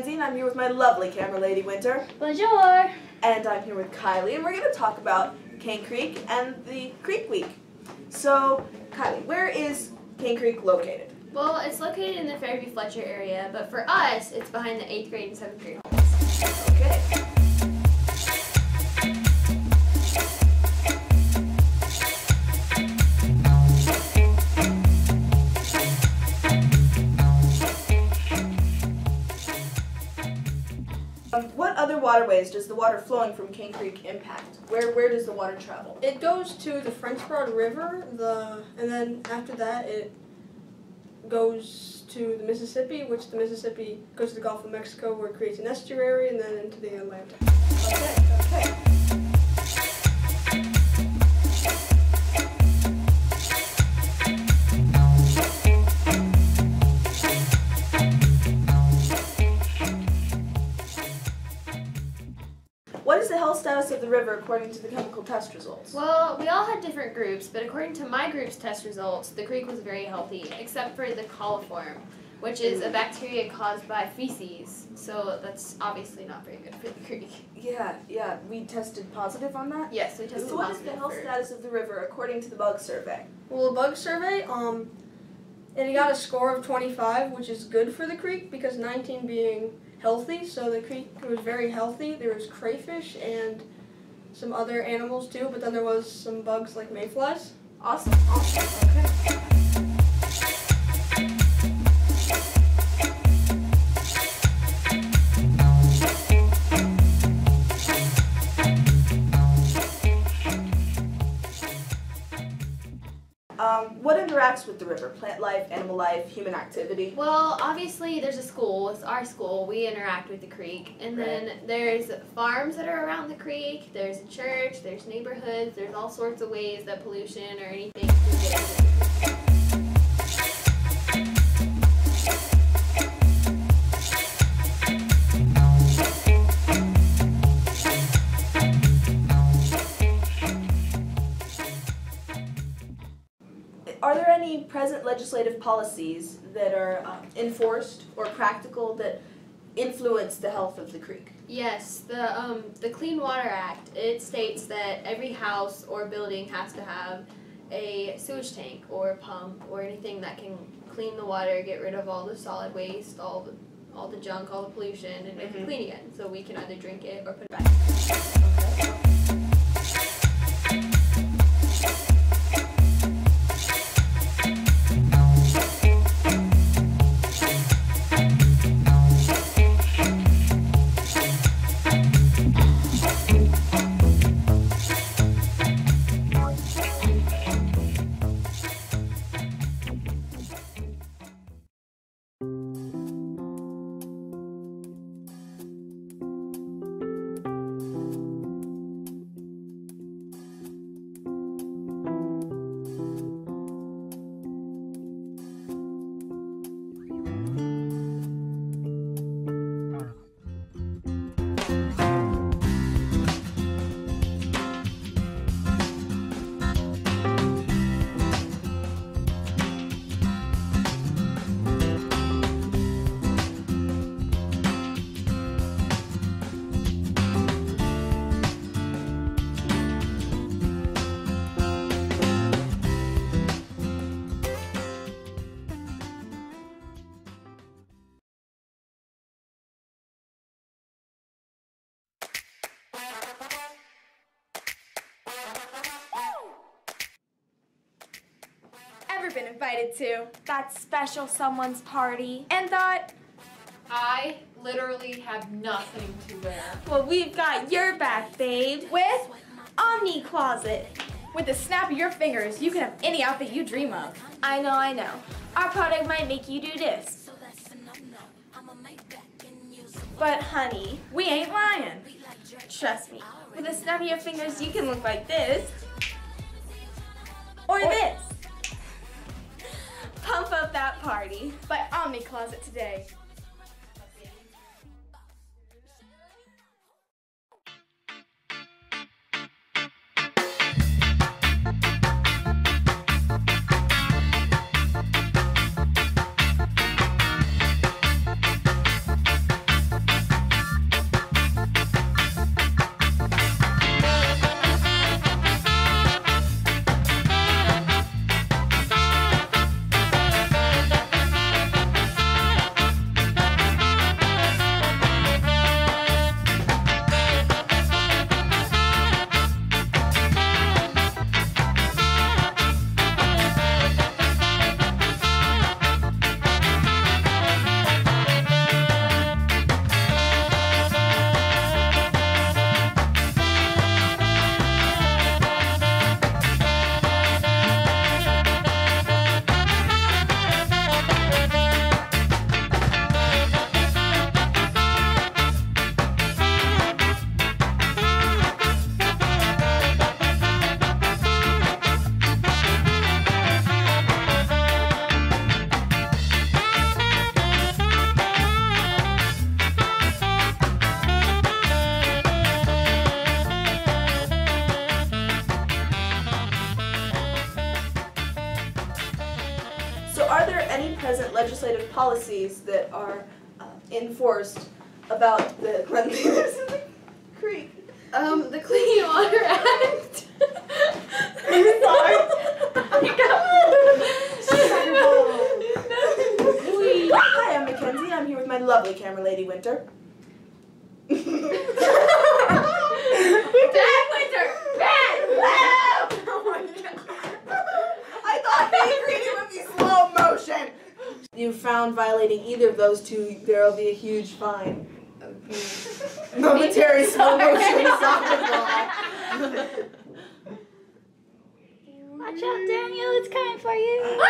Mackenzie, and I'm here with my lovely camera lady, Winter. Bonjour. And I'm here with Kylie, and we're going to talk about Cane Creek and the Creek Week. So, Kylie, where is Cane Creek located? Well, it's located in the Fairview Fletcher area, but for us, it's behind the 8th grade and 7th grade halls. Okay. Um, what other waterways does the water flowing from Cane Creek impact? Where where does the water travel? It goes to the French Broad River, the and then after that it goes to the Mississippi, which the Mississippi goes to the Gulf of Mexico, where it creates an estuary, and then into the Atlantic. Okay, okay. Status of the river according to the chemical test results? Well, we all had different groups, but according to my group's test results, the creek was very healthy, except for the coliform, which is a bacteria caused by feces. So that's obviously not very good for the creek. Yeah, yeah, we tested positive on that. Yes, we tested So what is positive the health for- status of the river according to the bug survey? Well, the bug survey, um, it got a score of 25, which is good for the creek because 19 being healthy. So the creek was very healthy. There was crayfish and some other animals too, but then there was some bugs like mayflies. Awesome, awesome. Okay. Interacts with the river? Plant life, animal life, human activity? Well, obviously, there's a school. It's our school. We interact with the creek. And then there's farms that are around the creek. There's a church. There's neighborhoods. There's all sorts of ways that pollution or anything Are there any present legislative policies that are um, enforced or practical that influence the health of the creek? Yes, the um, the Clean Water Act. It states that every house or building has to have a sewage tank or a pump or anything that can clean the water, get rid of all the solid waste, all the all the junk, all the pollution, and make Mhm. it clean again. So we can either drink it or put it back. Invited to that special someone's party and thought, I literally have nothing to wear. well, we've got your back, babe, with Omni Closet. With the snap of your fingers, you can have any outfit you dream of. I know, I know. Our product might make you do this. But honey, we ain't lying. Trust me, with a snap of your fingers, you can look like this. Or this. Pump up that party by Omni Closet today. Any present legislative policies that are uh, enforced about the cleanliness of the creek? Um, the Clean Water Act. I'm sorry. Hi, I'm Mackenzie. I'm here with my lovely camera lady, Winter. Dad Winter! Dad! Oh my God. I thought being greeted would be slow motion. You found violating either of those two, there will be a huge fine. Momentary slow motion soccer ball. Watch out, Daniel, it's coming for you.